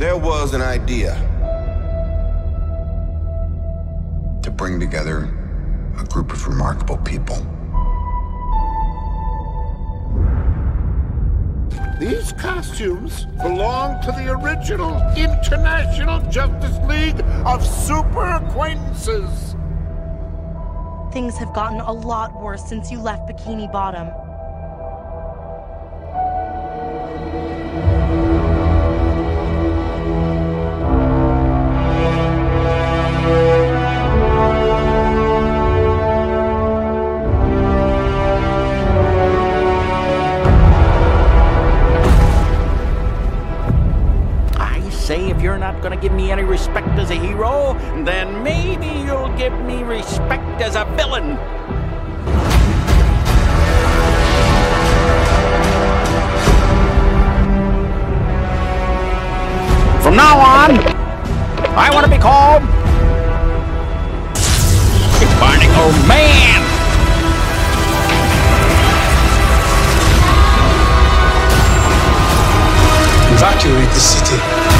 There was an idea to bring together a group of remarkable people. These costumes belong to the original International Justice League of Super Acquaintances. Things have gotten a lot worse since you left Bikini Bottom. You're not gonna give me any respect as a hero, then maybe you'll give me respect as a villain. From now on, I want to be called Barnacle Man. Evacuate the city.